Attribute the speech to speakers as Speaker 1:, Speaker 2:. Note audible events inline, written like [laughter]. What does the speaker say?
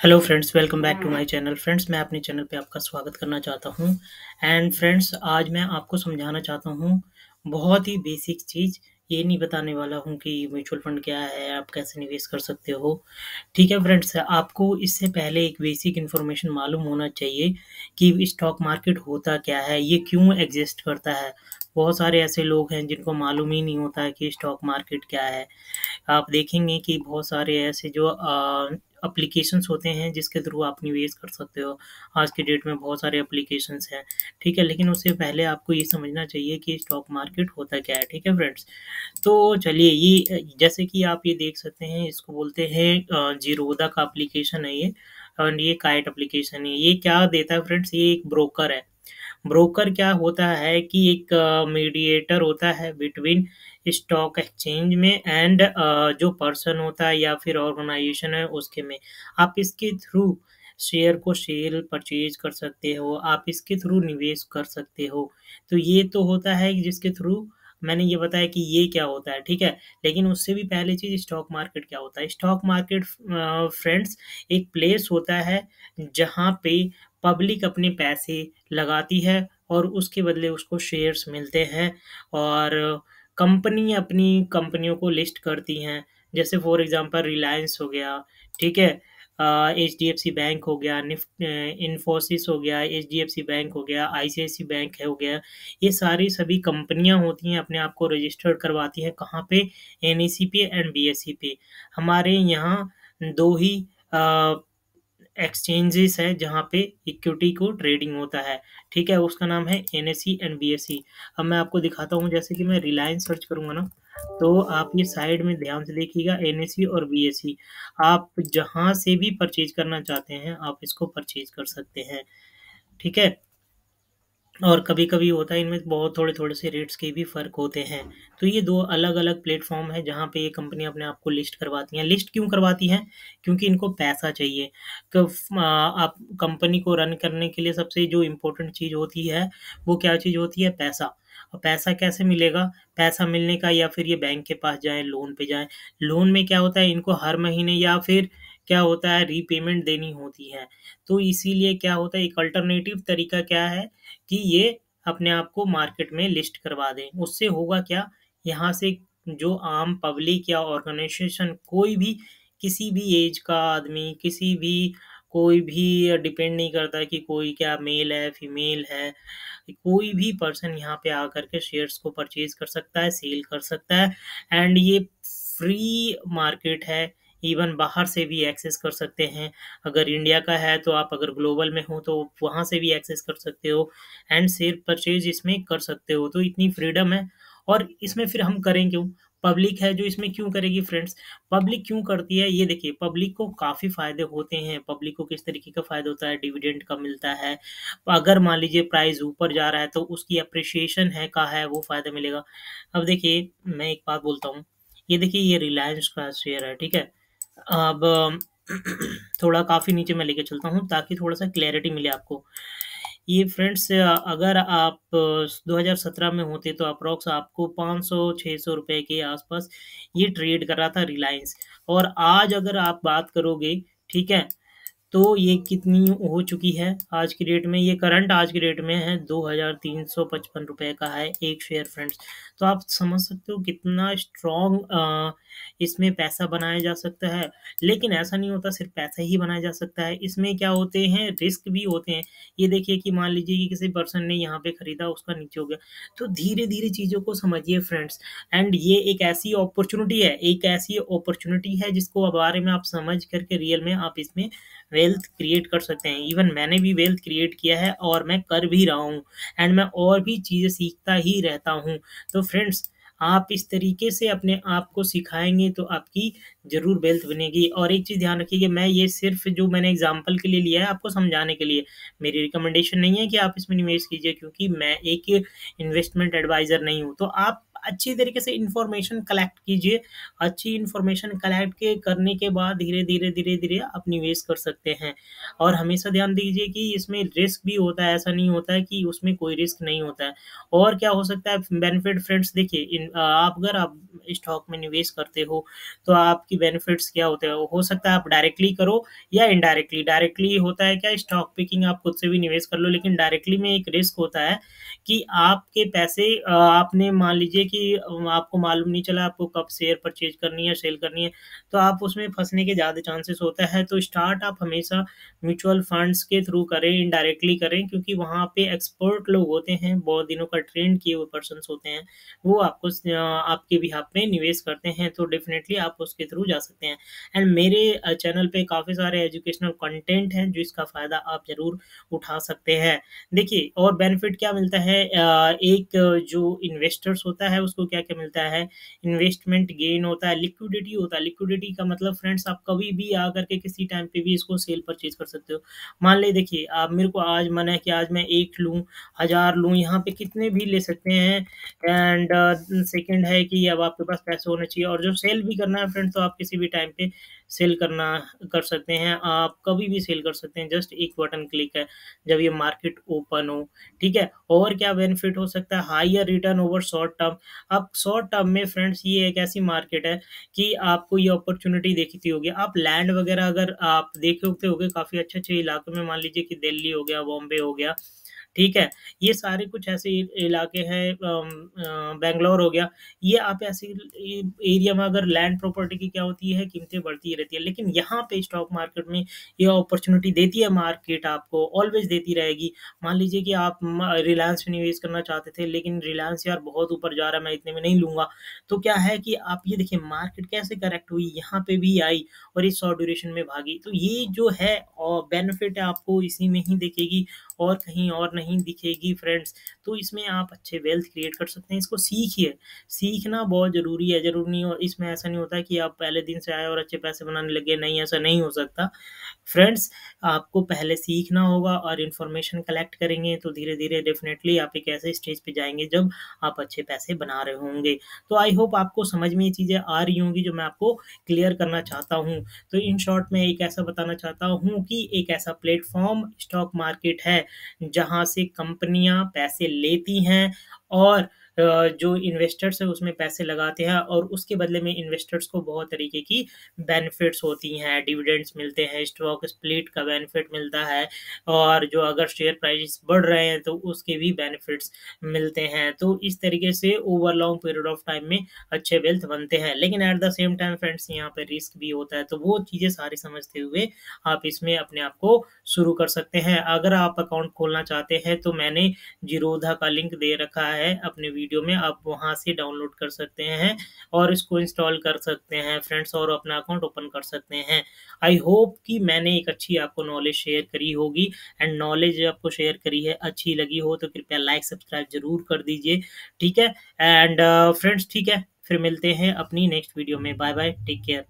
Speaker 1: Hello friends welcome back to my channel friends मैं अपने channel पे आपका स्वागत करना चाहता हूँ. एंड फ्रेंड्स आज मैं आपको समझाना चाहता हूँ बहुत ही बेसिक चीज़. ये नहीं बताने वाला हूँ कि म्यूचुअल फंड क्या है आप कैसे निवेश कर सकते हो. ठीक है फ्रेंड्स आपको इससे पहले एक बेसिक इन्फॉर्मेशन मालूम होना चाहिए कि स्टॉक मार्केट होता क्या है ये क्यों एग्जिस्ट करता है. बहुत सारे ऐसे लोग हैं जिनको मालूम ही नहीं होता है कि स्टॉक मार्केट क्या है. आप देखेंगे कि बहुत सारे ऐसे जो एप्लीकेशंस होते हैं जिसके थ्रू आप निवेश कर सकते हो। आज के डेट में बहुत सारे एप्लीकेशंस हैं, ठीक है? लेकिन उससे पहले आपको ये समझना चाहिए कि स्टॉक मार्केट होता क्या है, ठीक है फ्रेंड्स तो चलिए, ये, जैसे कि आप ये देख सकते हैं, इसको बोलते हैं जीरोदा का एप्लीकेशन है ये, और ये काइट अप्लीकेशन है। ये क्या देता है फ्रेंड्स ये एक ब्रोकर है। ब्रोकर क्या होता है कि एक मीडिएटर होता है बिटवीन स्टॉक एक्सचेंज में एंड जो पर्सन होता है या फिर ऑर्गेनाइजेशन है उसके में। आप इसके थ्रू शेयर को सेल परचेज कर सकते हो, आप इसके थ्रू निवेश कर सकते हो। तो ये तो होता है जिसके थ्रू मैंने ये बताया कि ये क्या होता है, ठीक है? लेकिन उससे भी पहले चीज़ स्टॉक मार्केट क्या होता है? स्टॉक मार्केट फ्रेंड्स एक प्लेस होता है जहाँ पे पब्लिक अपने पैसे लगाती है और उसके बदले उसको शेयर्स मिलते हैं और कंपनी अपनी कंपनियों को लिस्ट करती हैं। जैसे फॉर एग्जांपल रिलायंस हो गया, ठीक है? H D F C bank हो गया निफ्ट इन्फोसिस हो गया H D F C bank हो गया आई सी आई सी बैंक है, हो गया। ये सारी सभी कंपनियाँ होती हैं, अपने आप को रजिस्टर्ड करवाती हैं कहाँ पे? N E C P and B S C पे हमारे यहाँ दो ही एक्सचेंजेस है जहाँ पे इक्विटी को ट्रेडिंग होता है। ठीक है, उसका नाम है N S C and B S C अब मैं आपको दिखाता हूँ, जैसे कि मैं रिलायंस सर्च करूँगा ना तो आप ये साइड में ध्यान से देखिएगा एन एस सी और बी एस सी आप जहाँ से भी परचेज करना चाहते हैं, आप इसको परचेज कर सकते हैं। ठीक है और कभी-कभी होता है इनमें बहुत थोड़े-थोड़े से रेट्स के भी फ़र्क होते हैं। तो ये दो अलग-अलग प्लेटफ़ॉर्म है जहाँ पे ये कंपनी अपने आप को लिस्ट करवाती हैं। लिस्ट क्यों करवाती हैं? क्योंकि इनको पैसा चाहिए। कफ आप कंपनी को रन करने के लिए सबसे जो इम्पोर्टेंट चीज़ होती है, वो क्या चीज़ होती है? पैसा। और पैसा कैसे मिलेगा? पैसा मिलने का या फिर ये बैंक के पास जाएँ, लोन पे जाएँ। लोन में क्या होता है इनको हर महीने या फिर क्या होता है? रीपेमेंट देनी होती है। तो इसीलिए क्या होता है? एक अल्टरनेटिव तरीका क्या है कि ये अपने आप को मार्केट में लिस्ट करवा दें। उससे होगा क्या? यहाँ से जो आम पब्लिक या ऑर्गेनाइजेशन कोई भी, किसी भी एज का आदमी, किसी भी, कोई भी डिपेंड नहीं करता कि कोई क्या मेल है फीमेल है, कोई भी पर्सन यहाँ पे आकर के शेयर्स को परचेज कर सकता है सेल कर सकता है। एंड ये फ्री मार्केट है। इवन बाहर से भी एक्सेस कर सकते हैं। अगर इंडिया का है तो आप अगर ग्लोबल में हो तो वहाँ से भी एक्सेस कर सकते हो एंड शेयर परचेज इसमें कर सकते हो। तो इतनी फ्रीडम है और इसमें फिर हम करें क्यों? पब्लिक है जो इसमें क्यों करेगी फ्रेंड्स पब्लिक क्यों करती है? ये देखिए पब्लिक को काफ़ी फ़ायदे होते हैं। पब्लिक को किस तरीके का फ़ायदा होता है? डिविडेंड का मिलता है। अगर मान लीजिए प्राइस ऊपर जा रहा है तो उसकी अप्रिशिएशन है, का है, वो फ़ायदा मिलेगा। अब देखिए, मैं एक बात बोलता हूँ। ये देखिए, ये रिलायंस का शेयर है, ठीक है? अब [clears throat] थोड़ा काफ़ी नीचे मैं लेके चलता हूँ ताकि थोड़ा-सा क्लैरिटी मिले आपको। ये फ्रेंड्स अगर आप 2017 में होते तो अप्रोक्स आपको 500-600 रुपए के आसपास ये ट्रेड कर रहा था रिलायंस और आज अगर आप बात करोगे, ठीक है? तो ये कितनी हो चुकी है? आज की डेट में ये करंट आज की डेट में है दो हज़ार तीन सौ पचपन रुपये का है एक शेयर फ्रेंड्स तो आप समझ सकते हो कितना स्ट्रॉन्ग इसमें पैसा बनाया जा सकता है। लेकिन ऐसा नहीं होता, सिर्फ़ पैसा ही बनाया जा सकता है। इसमें क्या होते हैं? रिस्क भी होते हैं। ये देखिए कि मान लीजिए कि किसी पर्सन ने यहाँ पे खरीदा, उसका नीचे हो गया। तो धीरे धीरे चीज़ों को समझिए फ्रेंड्स एंड ये एक ऐसी अपॉर्चुनिटी है, एक ऐसी अपॉर्चुनिटी है जिसको बारे में आप समझ करके रियल में आप इसमें वेल्थ क्रिएट कर सकते हैं। इवन मैंने भी वेल्थ क्रिएट किया है और मैं कर भी रहा हूँ। एंड मैं और भी चीज़ें सीखता ही रहता हूँ। तो फ्रेंड्स आप इस तरीके से अपने आप को सिखाएँगे तो आपकी ज़रूर वेल्थ बनेगी। और एक चीज़ ध्यान रखिए मैं ये सिर्फ़ जो मैंने एग्जांपल के लिए लिया है आपको समझाने के लिए। मेरी रिकमेंडेशन नहीं है कि आप इसमें निवेश कीजिए क्योंकि मैं एक इन्वेस्टमेंट एडवाइज़र नहीं हूँ। तो आप अच्छी तरीके से इन्फॉर्मेशन कलेक्ट कीजिए। अच्छी इन्फॉर्मेशन कलेक्ट के करने के बाद धीरे धीरे धीरे धीरे आप निवेश कर सकते हैं। और हमेशा ध्यान दीजिए कि इसमें रिस्क भी होता है, ऐसा नहीं होता है कि उसमें कोई रिस्क नहीं होता है। और क्या हो सकता है बेनिफिट फ्रेंड्स देखिए आप अगर आप स्टॉक में निवेश करते हो तो आपकी बेनिफिट्स क्या होते हैं, हो सकता है आप डायरेक्टली करो या इनडायरेक्टली डायरेक्टली होता है क्या स्टॉक पिकिंग आप खुद से भी निवेश कर लो, लेकिन डायरेक्टली में एक रिस्क होता है कि आपके पैसे आपने मान लीजिए कि आपको मालूम नहीं चला आपको कब शेयर परचेज करनी है, सेल करनी है तो आप उसमें फंसने के ज़्यादा चांसेस होता है। तो स्टार्ट आप हमेशा म्यूचुअल फंड्स के थ्रू करें इनडायरेक्टली करें, क्योंकि वहाँ पे एक्सपर्ट लोग होते हैं, बहुत दिनों का ट्रेंड किए हुए पर्सन होते हैं, वो आपको आपके भी हाथ में निवेश करते हैं तो डेफिनेटली आप उसके थ्रू जा सकते हैं। एंड मेरे चैनल पे काफ़ी सारे एजुकेशनल कंटेंट हैं जिसका फ़ायदा आप ज़रूर उठा सकते हैं। देखिए, और बेनिफिट क्या मिलता है? एक, जो इन्वेस्टर्स होता है उसको क्या क्या मिलता है? इन्वेस्टमेंट गेन होता है लिक्विडिटी होता है। लिक्विडिटी का मतलब फ्रेंड्स आप कभी भी आकर के किसी टाइम पे भी इसको सेल परचेज कर सकते हो। मान ले देखिए, आप मेरे को आज मन है कि आज मैं एक लूँ, हज़ार लूँ, यहाँ पे कितने भी ले सकते हैं। एंड सेकंड है कि अब आपके पास पैसे होने चाहिए। और जब सेल भी करना है फ्रेंड्स तो आप किसी भी टाइम पे सेल करना कर सकते हैं। आप कभी भी सेल कर सकते हैं। जस्ट एक बटन क्लिक है, जब ये मार्केट ओपन हो, ठीक है? और क्या बेनिफिट हो सकता है? Higher return over short term. अब शॉर्ट टर्म में फ्रेंड्स, ये एक ऐसी मार्केट है कि आपको ये अपॉर्चुनिटी देखती होगी। आप लैंड वगैरह अगर आप देखे होते काफ़ी अच्छे अच्छे इलाकों में, मान लीजिए कि दिल्ली हो गया, बॉम्बे हो गया ठीक है? ये सारे कुछ ऐसे इलाके हैं बेंगलोर हो गया। ये आप ऐसे एरिया में अगर लैंड प्रॉपर्टी की क्या होती है, कीमतें बढ़ती रहती है। लेकिन यहाँ पे स्टॉक मार्केट में ये अपॉर्चुनिटी देती है मार्केट आपको ऑलवेज देती रहेगी। मान लीजिए कि आप रिलायंस में निवेश करना चाहते थे, लेकिन रिलायंस यार बहुत ऊपर जा रहा है, मैं इतने में नहीं लूँगा। तो क्या है कि आप ये देखिए मार्केट कैसे करेक्ट हुई, यहाँ पे भी आई और इस शॉर्ट ड्यूरेशन में भागी। तो ये जो है बेनिफिट है आपको इसी में ही देखेगी। और कहीं और नहीं दिखेगी फ्रेंड्स तो इसमें आप अच्छे वेल्थ क्रिएट कर सकते हैं। इसको सीखिए। सीखना बहुत ज़रूरी है, ज़रूरी नहीं और इसमें ऐसा नहीं होता कि आप पहले दिन से आए और अच्छे पैसे बनाने लगे। नहीं, ऐसा नहीं हो सकता। फ्रेंड्स आपको पहले सीखना होगा और इन्फॉर्मेशन कलेक्ट करेंगे तो धीरे धीरे डेफिनेटली आप एक ऐसे स्टेज पे जाएँगे जब आप अच्छे पैसे बना रहे होंगे। तो आई होप आपको समझ में ये चीज़ें आ रही होंगी जो मैं आपको क्लियर करना चाहता हूँ। तो इन शॉर्ट में एक ऐसा बताना चाहता हूँ कि एक ऐसा प्लेटफॉर्म स्टॉक मार्केट है। जहाँ से कंपनियाँ पैसे लेती हैं और जो इन्वेस्टर्स है, उसमें पैसे लगाते हैं और उसके बदले में इन्वेस्टर्स को बहुत तरीके की बेनिफिट्स होती हैं। डिविडेंड्स मिलते हैं स्टॉक स्प्लिट का बेनिफिट मिलता है और जो अगर शेयर प्राइस बढ़ रहे हैं तो उसके भी बेनिफिट्स मिलते हैं। तो इस तरीके से over long period of time में अच्छे वेल्थ बनते हैं। लेकिन at the same time friends यहाँ पर रिस्क भी होता है। तो वो चीज़ें सारी समझते हुए आप इसमें अपने आप को शुरू कर सकते हैं। अगर आप अकाउंट खोलना चाहते हैं तो मैंने जीरोधा का लिंक दे रखा है अपने वीडियो में आप वहाँ से डाउनलोड कर सकते हैं और इसको इंस्टॉल कर सकते हैं, फ्रेंड्स, और अपना अकाउंट ओपन कर सकते हैं। आई होप कि मैंने एक अच्छी आपको नॉलेज शेयर करी होगी एंड नॉलेज आपको शेयर करी है, अच्छी लगी हो तो कृपया लाइक, सब्सक्राइब ज़रूर कर दीजिए, ठीक है? एंड, फ्रेंड्स, ठीक है, फिर मिलते हैं अपनी नेक्स्ट वीडियो में। Bye bye, take care.